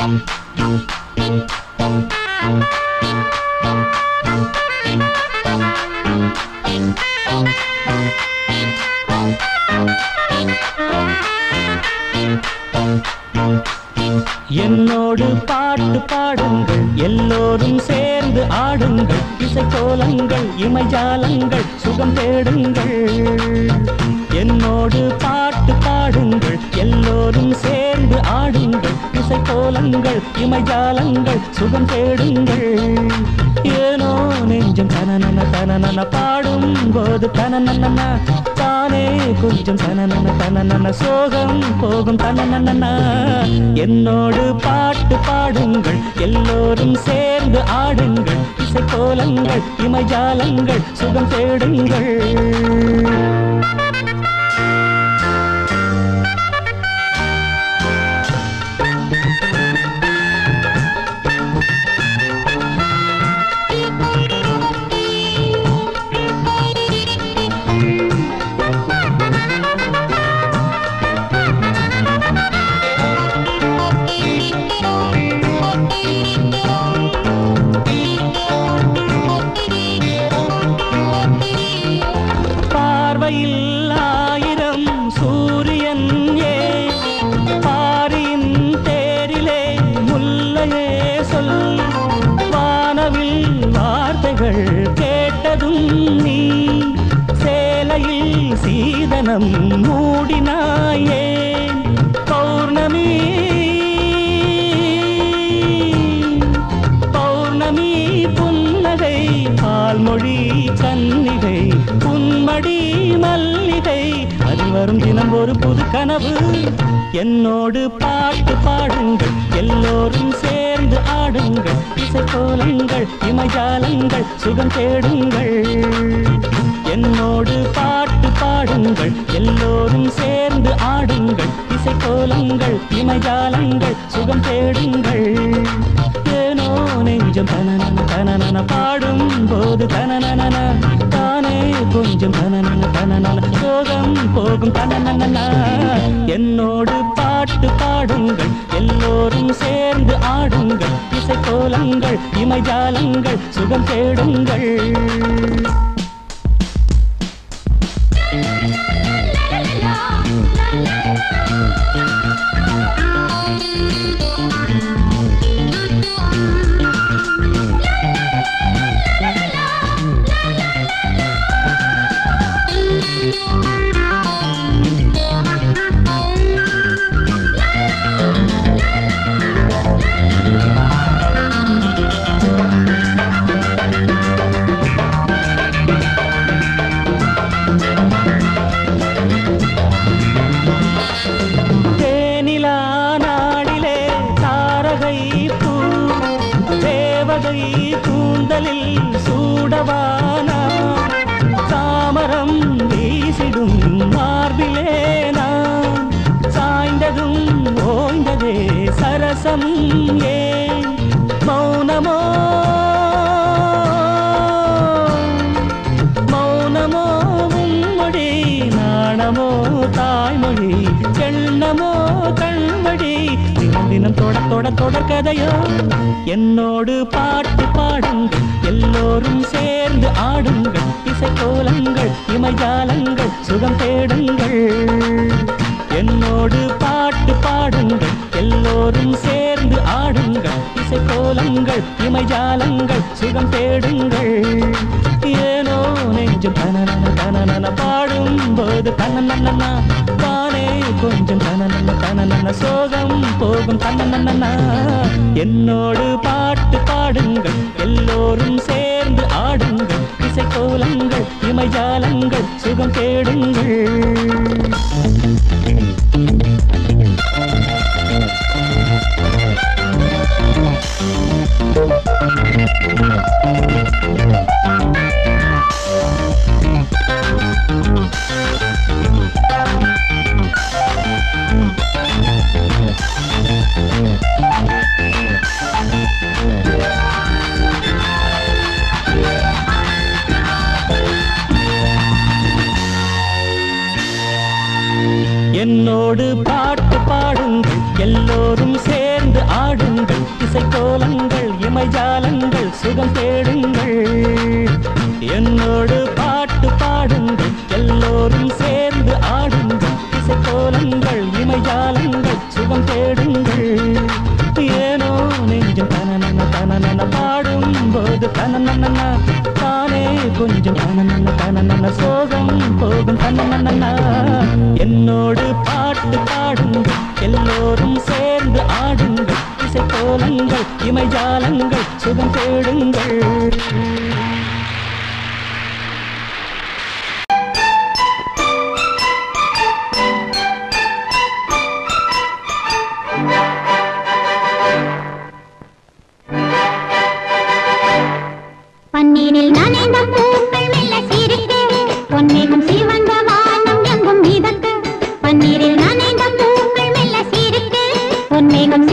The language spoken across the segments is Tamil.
என்னோடு பாட்டு பாடுங்கள் எல்லோரும் சேர்ந்து ஆடுங்கள். இசைக்கோலங்கள் இமைஜாலங்கள் சுகம் தேடுங்கள். என்னோடு பாட்டு பாடுங்கள் எல்லோரும் சேர்ந்து ஆடுங்கள். ஆசை கோலங்கள் இமைஜாலங்கள் சுகம் தேடுங்கள். ஏனோ நெஞ்சம் தனநன தனநன பாடும் போது தனனன தானே கொஞ்சம் தனநன தனநன சோகம் போகும் தனனன என்னோடு பாட்டு பாடுங்கள் எல்லோரும் சேர்ந்து ஆடுங்கள். இசை கோலங்கள் இமைஜாலங்கள் சுகம் தேடுங்கள். கொடி மல்லிகை. அது வரும் தினம் ஒரு புது கனவு. என்னோடு பாட்டு பாடுங்கள். எல்லோரும் சேர்ந்து ஆடுங்கள். இசை கோலங்கள் இமைஜாலங்கள் சுகம் தேடுங்கள். என்னோடு பாட்டு பாடுங்கள். எல்லோரும் சேர்ந்து ஆடுங்கள். இசை கோலங்கள் இமைஜாலங்கள் சுகம் தேடுங்கள். கொஞ்சம் தனனன தனனன பாடும் போது தனனன தானே கொஞ்சம் தனனன தனனன சோகம் போகும் தனனன என்னோடு பாட்டு பாடுங்கள் எல்லோரும் சேர்ந்து ஆடுங்கள். இசை கோலங்கள் இமைஜாலங்கள் சுகம் தேடுங்கள். தொட தொட தொடர்கதையோ என்னோடு பாட்டு பாடுங்கள். எல்லோரும் சேர்ந்து ஆடுங்கள். இசை கோலங்கள் இமைஜாலங்கள் சுகம் தேடுங்கள். என்னோடு பாட்டு பாடுங்கள். எல்லோரும் சேர்ந்து ஆடுங்கள். இசை கோலங்கள் இமைஜாலங்கள் சுகம் தேடுங்கள். ஏனோ நெஞ்சும் தனனன தனனன பாடும் போது தனனன தானே கொஞ்சம் தன தனனன சோகம் போகும் தனனன என்னோடு பாட்டு பாடுங்கள் எல்லோரும் சேர்ந்து ஆடுங்கள். இசை கோலங்கள் இமைஜாலங்கள் சுகம் தேடுங்கள். கொஞ்சம் தன நன்ன போகும் தன்ன நன்ன பொன்னினும்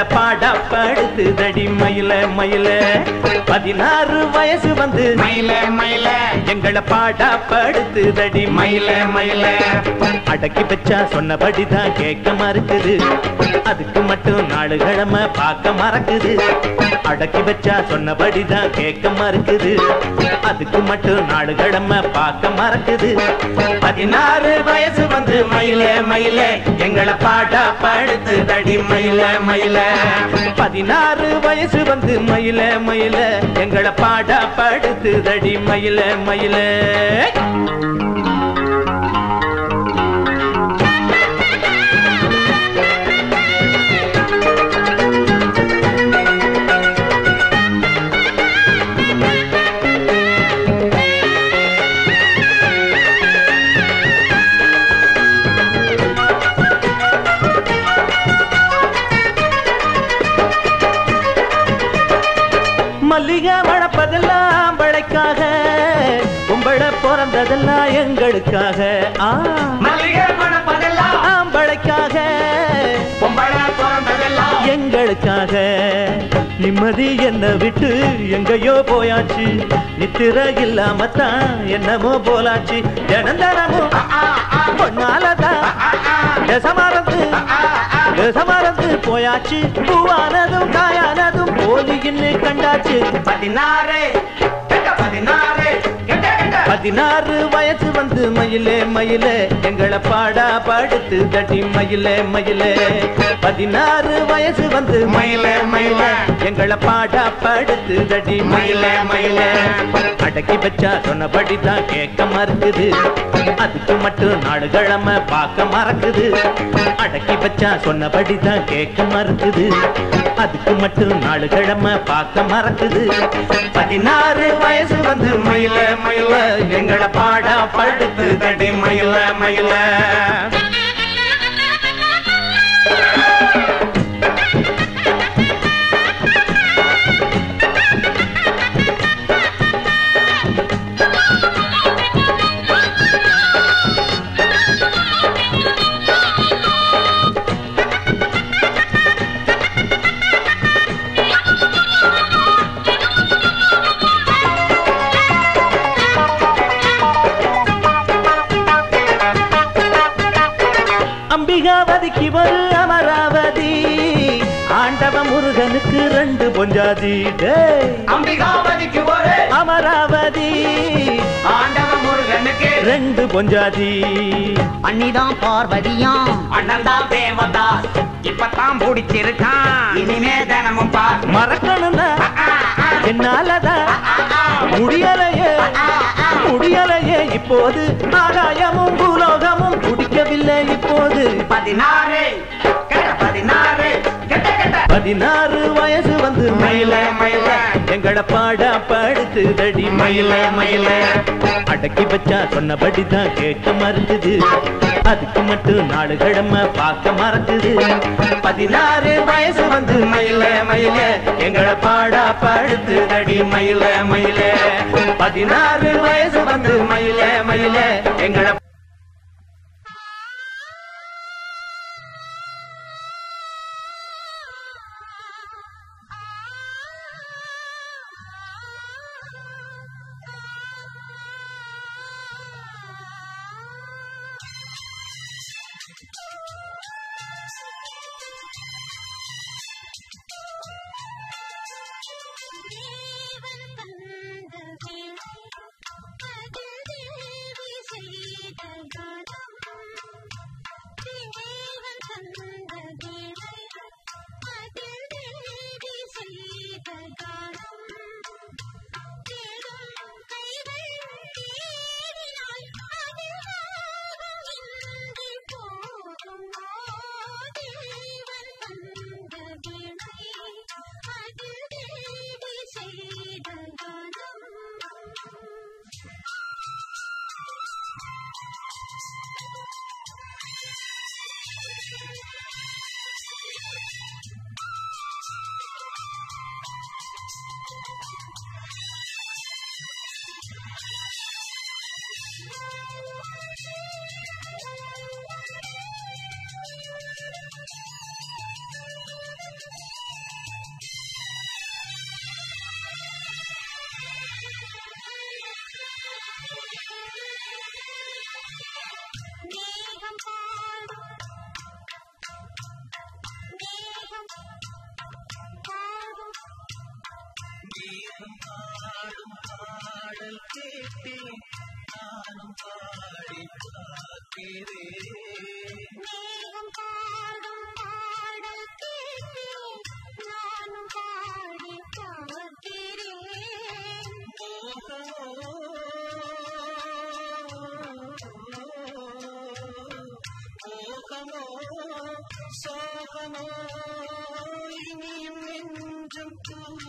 எங்களை பாடா படுத்து தடி மயில மயில. பதினாறு வயசு வந்து மயில மயில. எங்களை பாடா படுத்து தடி மயில மயில. அடக்கி வச்சா சொன்னபடிதான் கேட்க மறுக்குது. அதுக்கு மட்டும் நாலு கிழமை பார்க்க மறக்குது. அடக்கி வச்சா சொன்னபடிதான் கேட்க மறுக்குது. அதுக்கு மட்டும் நாலு கிழமை பார்க்க மறக்குது. பதினாறு வயசு வந்து மயில மயில. எங்களை பாடா படுத்து தடி மயில மயில. பதினாறு வயசு வந்து மயில மயில. எங்களை பாடா படுத்து தடி மயில மயில. பிறந்ததெல்லாம் எங்களுக்காக மல்லிகை மணப்பதெல்லாம் ஆம்பளைக்காக. பொம்பள பிறந்ததெல்லாம் எங்களுக்காக. நிம்மதி என்ன விட்டு எங்கேயோ போயாச்சு. நித்திர இல்லாமத்தான் என்னமோ போலாச்சு. தினந்தனமும் பொன்னாலதான் தசமரந்து தசமரந்து போயாச்சு. பூவானதும் காயானதும் போலின்னு கண்டாச்சு. பதினாறு பதினாறு. பதினாறு வயசு வந்து மயிலே மயிலே. எங்களை பாடா பாடுத்து தட்டி மயிலே மயிலே. பதினாறு வயசு வந்து மயிலே மயிலே. எங்களை பாடா பாடுத்து தட்டி மயிலே மயிலே. அடக்கி வச்சா சொன்னபடி தான் கேட்க மறுக்குது. அதுக்கு மட்டும் நாடு கிழமை பார்க்க மறக்குது. அடக்கி வச்சா சொன்னபடி தான் கேட்க மறுக்குது. அதுக்கு மட்டும் நாலு கிழமை பார்க்க மறக்குது. பதினாறு வயசு வந்து மயில மயில எங்களை பாடா படுத்து தடி மயில மயில. அம்பிகாவதிக்கு ஒரு அமராவதி. ஆண்டவ முருகனுக்கு ரெண்டு பொஞ்சாதி டேய். அம்பிகாபதிக்கு ஒரு அமராவதி. ஆண்டவ முருகனுக்கு ரெண்டு பொஞ்சாதி. அன்னிதான் பார்வதியாம். அண்ணன் தான் தேவதாஸ் இப்பதான் பிடிச்சிருக்கான் இனிமே தினமும் பார். மறக்கணும்னா என்னாலதான் முடியலையே. முடியலையே. இப்போது ஆகாயமும் பூலோகமும் குடிக்கவில்லை இப்போது. பதினாறு. பதினாறு. பதினாறு வயசு வந்து மயில மயில. எங்களை பாடா படுத்து தடி மயில மயில. அடக்கி வச்சா சொன்னபடி தான் கேட்க மறுத்துது அதுக்கு மட்டும் நாலு கிழமை பார்க்க மறந்துது பதினாறு வயசு வந்து மயில மயில. எங்களை பாடா படுத்து தடி மயில மயில. பதினாறு வயசு வந்து மயில மயில. எங்களை Hello.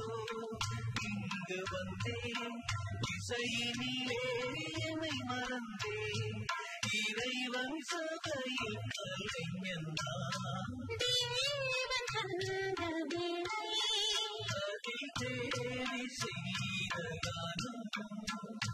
இங்கு வந்தேன் இசை நீயே மறந்தேன் இறைவன் சபையில் கலைஞன் தேடி செய்த காலம்